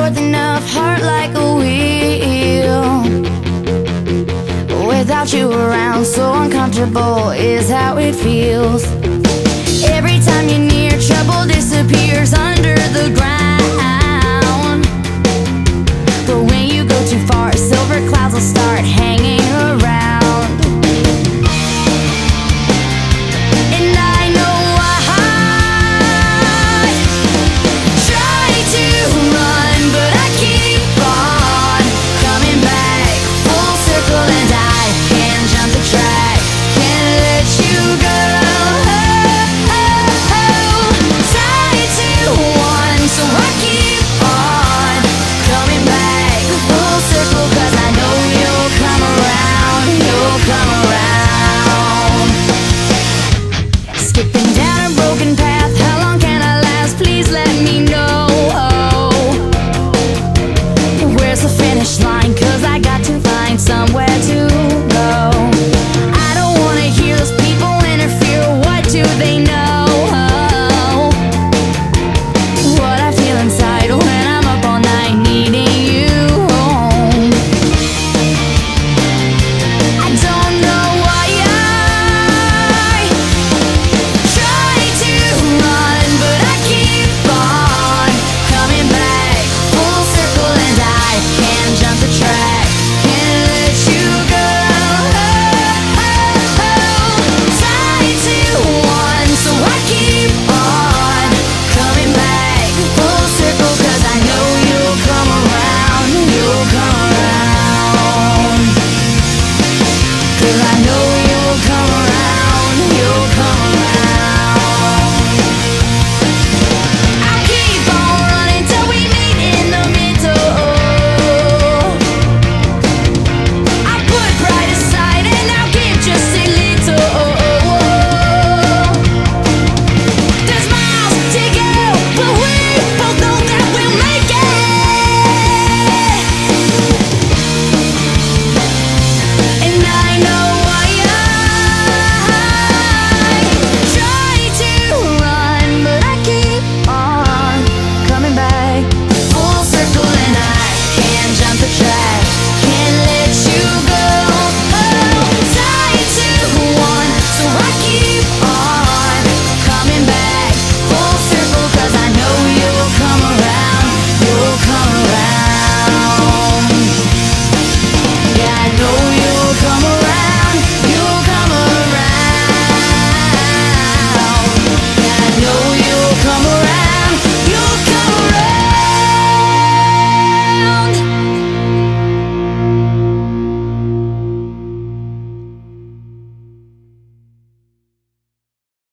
forth enough, heart like a wheel. Without you around, so uncomfortable is how it feels. Every time you're near, trouble disappears under the ground. But when you go too far, silver clouds will start hanging finish line